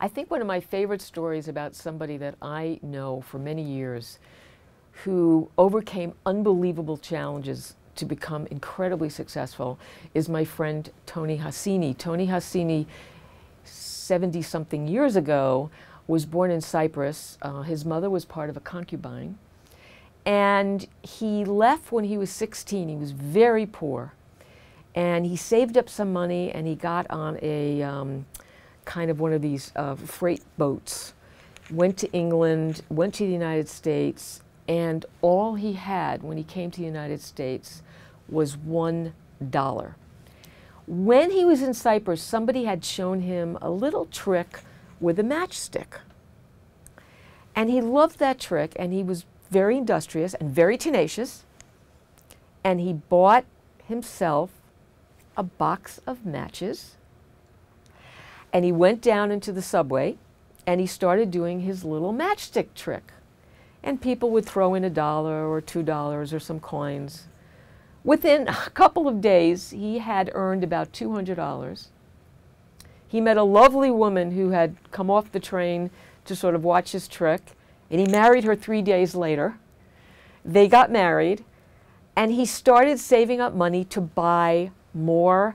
I think one of my favorite stories about somebody that I know for many years who overcame unbelievable challenges to become incredibly successful is my friend Tony Hassini. Tony Hassini, 70 something years ago, was born in Cyprus. Uh, his mother was part of a concubine. And he left when he was 16. He was very poor. And he saved up some money and he got on a um, kind of one of these uh, freight boats, went to England, went to the United States, and all he had when he came to the United States was one dollar. When he was in Cyprus, somebody had shown him a little trick with a matchstick. And he loved that trick, and he was very industrious and very tenacious. And he bought himself a box of matches and he went down into the subway and he started doing his little matchstick trick. And people would throw in a dollar or two dollars or some coins. Within a couple of days, he had earned about $200. He met a lovely woman who had come off the train to sort of watch his trick, and he married her three days later. They got married, and he started saving up money to buy more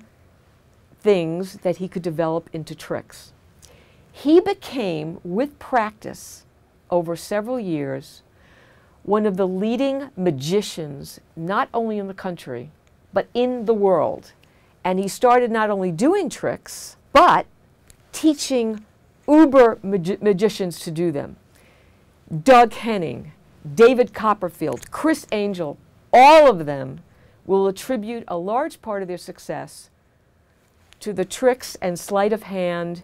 things that he could develop into tricks. He became, with practice over several years, one of the leading magicians, not only in the country, but in the world. And he started not only doing tricks, but teaching uber magi magicians to do them. Doug Henning, David Copperfield, Chris Angel, all of them will attribute a large part of their success to the tricks and sleight of hand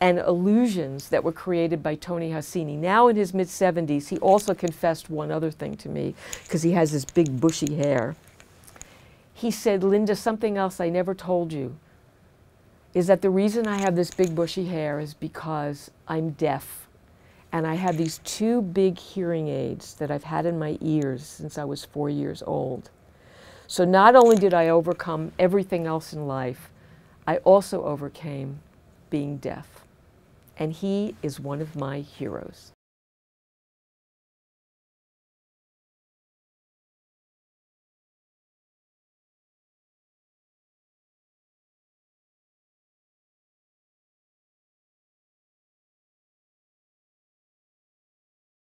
and illusions that were created by Tony Hassini. Now in his mid 70s, he also confessed one other thing to me because he has this big bushy hair. He said, Linda, something else I never told you is that the reason I have this big bushy hair is because I'm deaf. And I have these two big hearing aids that I've had in my ears since I was four years old. So not only did I overcome everything else in life, I also overcame being deaf. And he is one of my heroes.